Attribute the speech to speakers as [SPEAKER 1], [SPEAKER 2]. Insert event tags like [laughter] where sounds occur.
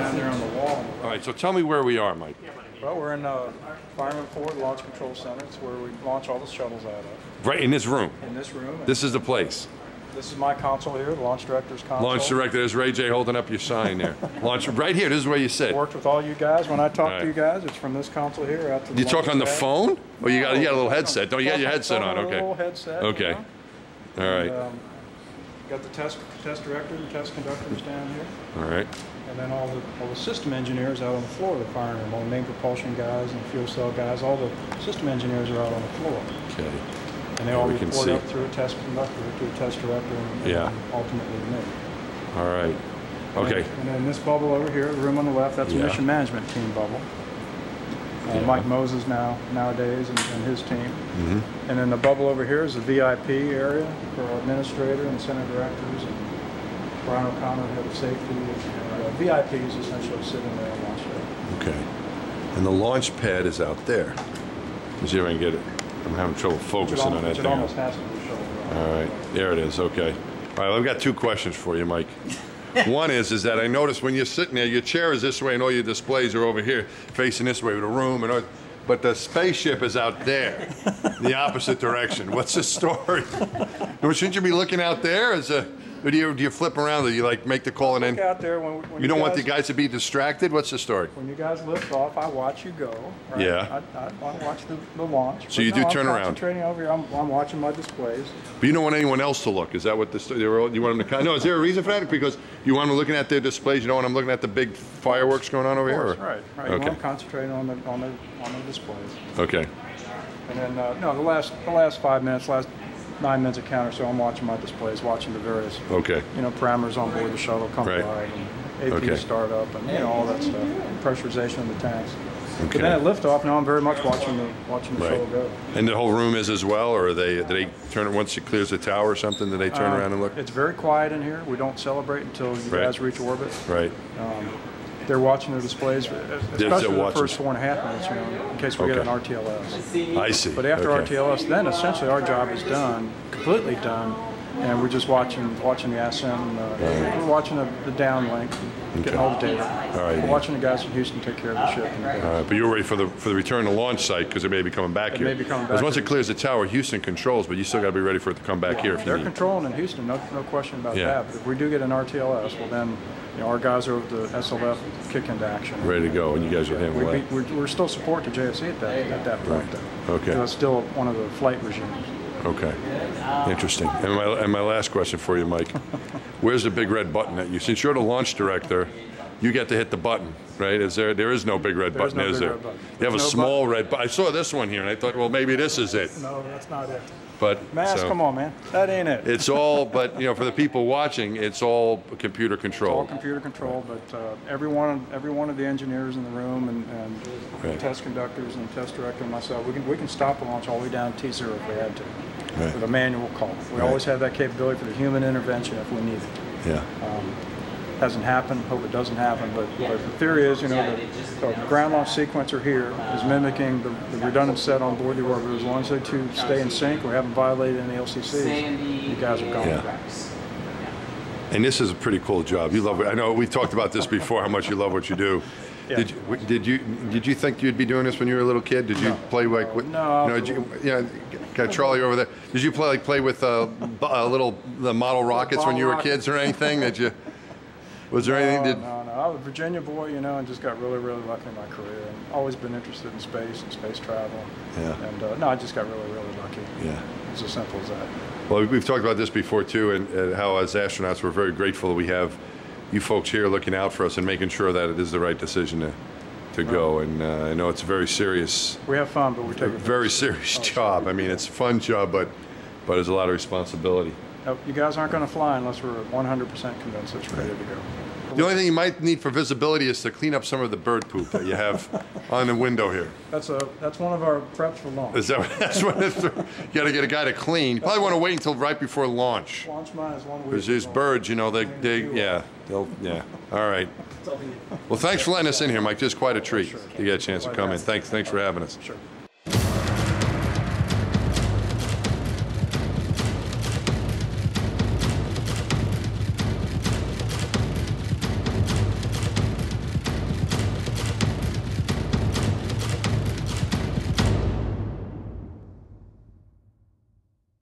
[SPEAKER 1] then down there on the wall.
[SPEAKER 2] All right, so tell me where we are, Mike.
[SPEAKER 1] Well, we're in uh, Firing Room Four Launch Control Center. It's where we launch all the shuttles out of.
[SPEAKER 2] Right in this room.
[SPEAKER 1] In this room.
[SPEAKER 2] This is the place.
[SPEAKER 1] this is my console here, the launch director's console.
[SPEAKER 2] Launch director, there's Ray J holding up your sign there. [laughs] Launch, right here, this is where you sit.
[SPEAKER 1] Worked with all you guys. When I talk
[SPEAKER 2] Right.
[SPEAKER 1] to you guys, it's from this console here out to the
[SPEAKER 2] You talk on the
[SPEAKER 1] pad.
[SPEAKER 2] phone? Or you got, you got a little headset? Don't you got your headset
[SPEAKER 1] talk
[SPEAKER 2] on?
[SPEAKER 1] a little
[SPEAKER 2] Okay.
[SPEAKER 1] headset. you
[SPEAKER 2] Okay.
[SPEAKER 1] know.
[SPEAKER 2] All right.
[SPEAKER 1] Um, got the test test director and test conductors down here.
[SPEAKER 2] All right.
[SPEAKER 1] And then all the, all the system engineers out on the floor of the fire room, all the main propulsion guys and fuel cell guys, all the system engineers are out on the floor.
[SPEAKER 2] Okay.
[SPEAKER 1] And they all
[SPEAKER 2] we
[SPEAKER 1] report
[SPEAKER 2] see.
[SPEAKER 1] up through a test conductor, to a test director, and
[SPEAKER 2] Yeah.
[SPEAKER 1] and ultimately to me.
[SPEAKER 2] All right. Okay.
[SPEAKER 1] And then this bubble over here, the room on the left, that's
[SPEAKER 2] Yeah.
[SPEAKER 1] a mission management team bubble. Uh,
[SPEAKER 2] Yeah.
[SPEAKER 1] Mike Moses now, nowadays, and, and his team.
[SPEAKER 2] Mm-hmm.
[SPEAKER 1] And then the bubble over here is the VIP area for our administrator and center directors, and Bryan O'Connor, head of safety. And, uh, VIPs essentially sitting there and watching it.
[SPEAKER 2] Okay. And the launch pad is out there. Let's see if I can get it. I'm having trouble focusing on that
[SPEAKER 1] it
[SPEAKER 2] thing.
[SPEAKER 1] almost has to be shoulder
[SPEAKER 2] All right, there it is. Okay. All right, I've got two questions for you, Mike. One is, is that I notice when you're sitting there, your chair is this way, and all your displays are over here, facing this way with a room, and all, but the spaceship is out there, the opposite direction. What's the story? [laughs] Shouldn't you be looking out there? As a, or do you do you flip around? Or you like make the call and then
[SPEAKER 1] out there when, when
[SPEAKER 2] you don't want the
[SPEAKER 1] guys,
[SPEAKER 2] guys to be distracted? What's the story?
[SPEAKER 1] When you guys lift off, I watch you go. Right?
[SPEAKER 2] Yeah.
[SPEAKER 1] I, I, I watch the, the launch.
[SPEAKER 2] So you
[SPEAKER 1] But
[SPEAKER 2] do
[SPEAKER 1] no,
[SPEAKER 2] turn
[SPEAKER 1] I'm
[SPEAKER 2] around.
[SPEAKER 1] concentrating over here. I'm, I'm watching my displays.
[SPEAKER 2] But you don't want anyone else to look. Is that what the sto- they you want them to? kind- No, is there a reason for that? Because you want them looking at their displays. You don't want them looking at the big fireworks going on over
[SPEAKER 1] Of
[SPEAKER 2] here.
[SPEAKER 1] course,
[SPEAKER 2] or-
[SPEAKER 1] right, right.
[SPEAKER 2] Okay.
[SPEAKER 1] them concentrating on the on the on the displays.
[SPEAKER 2] Okay.
[SPEAKER 1] And then uh, no, the last the last five minutes, last nine minutes of counter, so, I'm watching my displays, watching the various
[SPEAKER 2] Okay.
[SPEAKER 1] you know parameters on board the shuttle come
[SPEAKER 2] Right.
[SPEAKER 1] by and APU
[SPEAKER 2] Okay.
[SPEAKER 1] startup and you know all that stuff, and pressurization of the tanks.
[SPEAKER 2] Okay.
[SPEAKER 1] But then at liftoff, now I'm very much watching the watching the
[SPEAKER 2] Right.
[SPEAKER 1] shuttle go.
[SPEAKER 2] And the whole room is as well, or are they they turn it once it clears the tower or something? Do they turn
[SPEAKER 1] Uh,
[SPEAKER 2] around and look?
[SPEAKER 1] It's very quiet in here. We don't celebrate until you
[SPEAKER 2] Right.
[SPEAKER 1] guys reach orbit.
[SPEAKER 2] Right.
[SPEAKER 1] Um, they're watching their displays, especially the first four and a half minutes, you know, in case we get an RTLS.
[SPEAKER 2] I see.
[SPEAKER 1] But after
[SPEAKER 2] okay.
[SPEAKER 1] RTLS, then essentially our job is done, completely done, and we're just watching watching the SM. Uh, We're watching the, the downlink, getting all the data.
[SPEAKER 2] All right.
[SPEAKER 1] We're watching the guys from Houston take care of the ship. And,
[SPEAKER 2] All right, but you're ready for the for the return to launch site because it may be coming back
[SPEAKER 1] It
[SPEAKER 2] here.
[SPEAKER 1] may be coming
[SPEAKER 2] Because once it clears the tower, Houston controls, but you still got to be ready for it to come back here if
[SPEAKER 1] They're controlling in Houston, no, no question about
[SPEAKER 2] Yeah.
[SPEAKER 1] that. But if we do get an RTLS, well then, you know, our guys are over the SLF kick into action.
[SPEAKER 2] Ready to go, and you guys are handle
[SPEAKER 1] We,
[SPEAKER 2] that.
[SPEAKER 1] we, we're, we're still support to JSC at that at that point, though.
[SPEAKER 2] Okay.
[SPEAKER 1] It's still one of the flight regimes.
[SPEAKER 2] Okay. Interesting. And my and my last question for you, Mike, [laughs] where's the big red button at you? Since you're the launch director, you get to hit the button, right? Is there? There is no big red
[SPEAKER 1] There is
[SPEAKER 2] button,
[SPEAKER 1] no
[SPEAKER 2] is there?
[SPEAKER 1] red button.
[SPEAKER 2] You have a small red button. I saw this one here, and I thought, well, maybe this is it.
[SPEAKER 1] No, that's not it.
[SPEAKER 2] But
[SPEAKER 1] Mass,
[SPEAKER 2] so-
[SPEAKER 1] come on, man. That ain't it.
[SPEAKER 2] It's all, but you know, for the people watching, it's all computer
[SPEAKER 1] control.
[SPEAKER 2] all
[SPEAKER 1] computer controlled, but uh, every one, every one of the engineers in the room and, and
[SPEAKER 2] Right.
[SPEAKER 1] test conductors and test director and myself, we can we can stop the launch all the way down to T0 if we had to,
[SPEAKER 2] Right.
[SPEAKER 1] with a manual call. We
[SPEAKER 2] Right.
[SPEAKER 1] always have that capability for the human intervention if we need it.
[SPEAKER 2] Yeah.
[SPEAKER 1] Hasn't happened. Hope it doesn't happen. But, but the theory is, you know, the, the ground launch sequencer here is mimicking the, the redundant set on board the orbiter. As long as they two stay in sync, we haven't violated any LCCs. You guys are gone.
[SPEAKER 2] Yeah. And this is a pretty cool job. You love it. I know we talked about this before. How much you love what you do. [laughs]
[SPEAKER 1] Yeah.
[SPEAKER 2] Did you did you did you think you'd be doing this when you were a little kid? Did you
[SPEAKER 1] No.
[SPEAKER 2] play like with?
[SPEAKER 1] No,
[SPEAKER 2] You know, did you, yeah. Got Charlie over there. Did you play like play with uh, b- uh, little the model rockets when you were
[SPEAKER 1] Model
[SPEAKER 2] kids or anything? Did you? Was there anything?
[SPEAKER 1] No,
[SPEAKER 2] Did,
[SPEAKER 1] no, no. I was a Virginia boy, you know, and just got really, really lucky in my career. And always been interested in space and space travel.
[SPEAKER 2] Yeah.
[SPEAKER 1] And uh, no, I just got really, really lucky.
[SPEAKER 2] Yeah.
[SPEAKER 1] It's as simple as that.
[SPEAKER 2] Well, we've talked about this before too, and, and how as astronauts we're very grateful that we have you folks here looking out for us and making sure that it is the right decision to to go. And uh, I know it's a very serious,
[SPEAKER 1] We have fun, but we take
[SPEAKER 2] a very serious job. I mean, it's a fun job, but but there's a lot of responsibility.
[SPEAKER 1] No, you guys aren't going to fly unless we're 100% convinced it's ready to go.
[SPEAKER 2] The only thing you might need for visibility is to clean up some of the bird poop that you have [laughs] on the window here.
[SPEAKER 1] That's a that's one of our preps for launch.
[SPEAKER 2] Is that [laughs] that's what it's, you got to get a guy to clean? You probably want to wait until right before launch.
[SPEAKER 1] Launch mine is one week.
[SPEAKER 2] Because these birds, you know, they, they, yeah, they'll, yeah. All right. Well, thanks for letting us in here, Mike. This is quite a treat to get a chance to come in. Thanks, thanks for having us.
[SPEAKER 1] Sure.